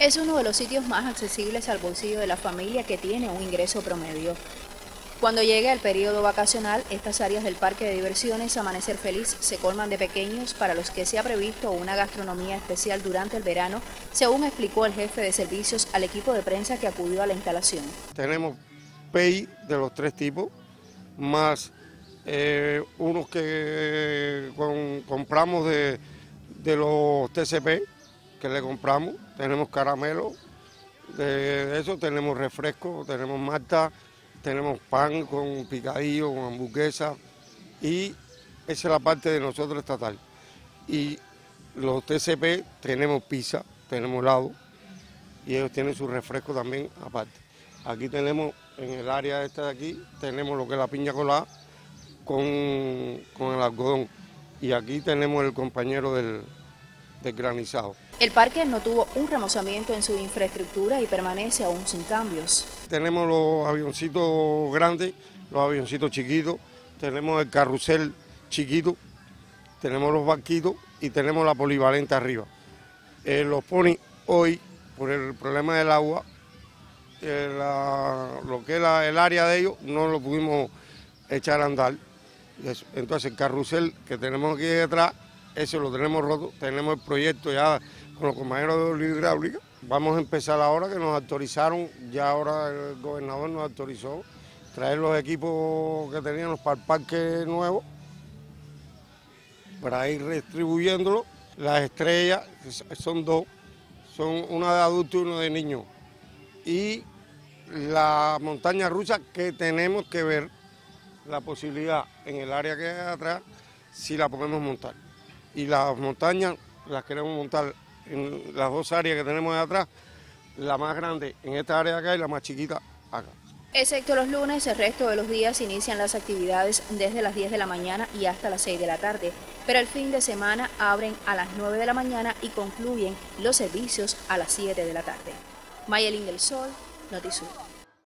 Es uno de los sitios más accesibles al bolsillo de la familia que tiene un ingreso promedio. Cuando llega el periodo vacacional, estas áreas del parque de diversiones Amanecer Feliz se colman de pequeños para los que se ha previsto una gastronomía especial durante el verano, según explicó el jefe de servicios al equipo de prensa que acudió a la instalación. Tenemos PEI de los tres tipos, más eh, unos que compramos de, de los TCP, que le compramos, tenemos caramelo, de eso tenemos refresco, tenemos malta, tenemos pan con picadillo, con hamburguesa y esa es la parte de nosotros estatal. Y los TCP tenemos pizza, tenemos helado y ellos tienen su refresco también aparte. Aquí tenemos, en el área esta de aquí, tenemos lo que es la piña colada con, con el algodón y aquí tenemos el compañero del, granizado. El parque no tuvo un remozamiento en su infraestructura y permanece aún sin cambios. Tenemos los avioncitos grandes, los avioncitos chiquitos, tenemos el carrusel chiquito, tenemos los banquitos y tenemos la polivalente arriba. Eh, los pony hoy, por el problema del agua, eh, lo que es el área de ellos, no lo pudimos echar a andar. Entonces el carrusel que tenemos aquí detrás eso lo tenemos roto, tenemos el proyecto ya con los compañeros de hidráulica. Vamos a empezar ahora que nos autorizaron, ya ahora el gobernador nos autorizó traer los equipos que teníamos para el parque nuevo, para ir distribuyéndolo. Las estrellas son dos, son una de adultos y una de niños. Y la montaña rusa que tenemos que ver la posibilidad en el área que hay atrás si la podemos montar y las montañas las queremos montar en las dos áreas que tenemos de atrás, la más grande en esta área de acá y la más chiquita acá. Excepto los lunes, el resto de los días inician las actividades desde las 10 de la mañana y hasta las 6 de la tarde, pero el fin de semana abren a las 9 de la mañana y concluyen los servicios a las 7 de la tarde. Mayelín del Sol, Notisur.